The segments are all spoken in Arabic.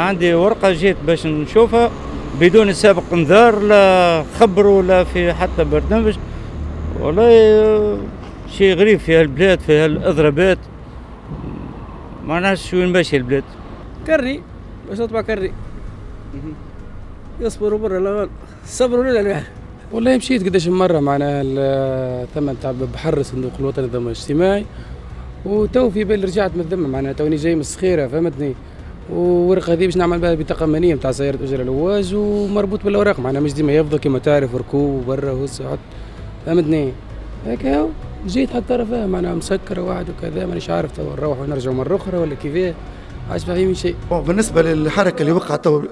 عندي ورقة جيت باش نشوفها بدون سابق انذار لا خبر ولا في حتى برنامج. والله شيء غريب في هالبلاد في هالأضرابات. ما نعرفش وين ماشي البلاد. كري باش نطبع كري. يصبروا برا لا صبروا ولا لا والله مشيت قداش مرة معناها الثمن تاع بحر صندوق الوطني للضمان الاجتماعي. وتو في بالي رجعت من الذمة معناها توني جاي من الصخيرة فهمتني؟ والورقة هذه باش نعمل بها بطاقة أمنية نتاع سيارة أجرة الأواج ومربوط بالأوراق. معناها مش ديما يفضل كما تعرف ركوب وبرا وهس فهمتني؟ هكا جيت حتى رفاه معناها مسكرة واحد وكذا مانيش عارف تو نروح ونرجع مرة أخرى ولا كيفاه عايش فاهمين شيء. بالنسبة للحركة اللي وقعت تو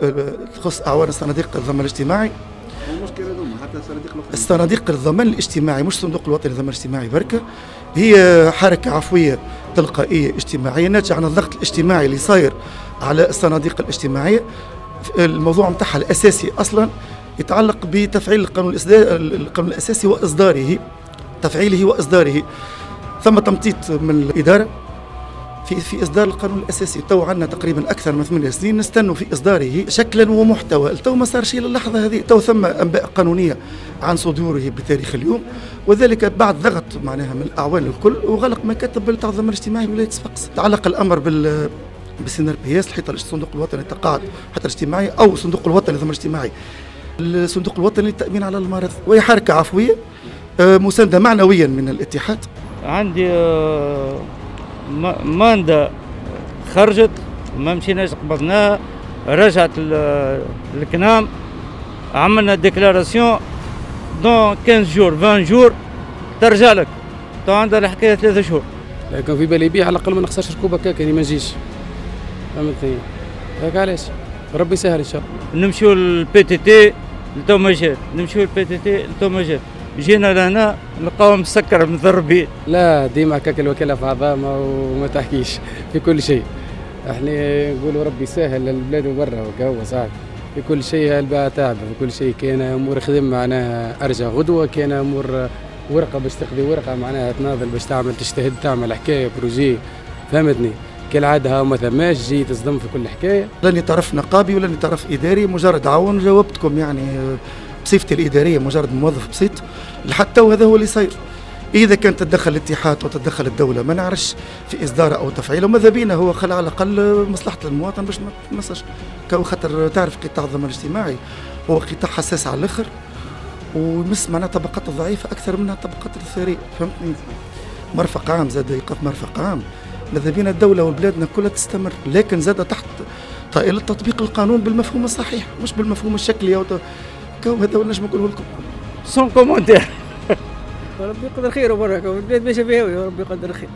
تخص أعوان الصناديق الضمان الاجتماعي. المشكلة هذوما حتى صناديق الصناديق الضمان الاجتماعي مش صندوق الوطني للضمان الاجتماعي بركة. هي حركة عفوية. تلقائية اجتماعية ناتجة عن الضغط الاجتماعي اللي صاير على الصناديق الاجتماعية. الموضوع متاعها الأساسي أصلا يتعلق بتفعيل القانون القانون الأساسي وإصداره تفعيله وإصداره. ثمة تمطيط من الإدارة في في إصدار القانون الأساسي. تو عندنا تقريبا أكثر من ثمان سنين نستنوا في إصداره شكلا ومحتوى. تو ما صار شيء للحظة هذه. تو ثمة أنباء قانونية. عن صدوره بتاريخ اليوم وذلك بعد ضغط معناها من الأعوان الكل وغلق مكاتب التنظيم الاجتماعي بولايه صفاقس تعلق الأمر بال بالسينار بياس الحيطه الصندوق الوطني للتقاعد حتى الاجتماعي أو الصندوق الوطني للضمان الاجتماعي. الصندوق الوطني للتامين على المرض وهي حركة عفوية آه، مساندة معنويا من الاتحاد. عندي آه، ماندا خرجت ما مشيناش قبضناها رجعت ال CNAM عملنا déclaration dans 15 jours 20 jours ترجع لك. تو عندها الحكاية ثلاثة شهور. لكن في بالي بيه على الأقل ما نخسرش ركوب هكاك يعني ما نجيش. فهمتني؟ هيك علاش؟ ربي يسهل إن شاء الله. نمشيو لل PTT لتو ما جات نمشيو لل PTT لتو ما جات جينا لهنا نلقاو مسكر مضربين لا ديما هكاك الوكالة في عظامة وما تحكيش. في كل شيء. إحنا نقولوا ربي يسهل للبلاد وبرا وكا صعب في كل شيء الباع تعب في كل شيء كان أمور خدم معناها ارجع غدوة كان أمور ورقة باش تقضي ورقة معناها تناضل باش تعمل تجتهد تعمل حكاية بروجي. فهمتني؟ كالعاده ما ثماش جي تصدم في كل حكاية. لاني طرف نقابي ولاني طرف إداري مجرد عون جاوبتكم يعني بصفتي الإدارية مجرد موظف بسيط لحتى وهذا هو اللي صاير. إذا كان تتدخل الاتحاد وتتدخل الدولة ما نعرفش في اصداره أو تفعيله ماذا بينا؟ هو خلى على الأقل مصلحة المواطن باش ما تمسش خاطر تعرف قطاع الضمان الاجتماعي. هو قطاع حساس على الأخر. ويمس معناها الطبقات الضعيفه أكثر منها الطبقات الثريه فهمتني؟ مرفق عام زاد يقف مرفق عام. ماذا بينا؟ الدولة وبلادنا كلها تستمر. لكن زاد تحت طائلة تطبيق القانون بالمفهوم الصحيح مش بالمفهوم الشكلي. أو هذا نجم نقوله لكم. sans commentaire ربي يقدر خير وبركة البلاد ماشية فيها وربي يقدر خير.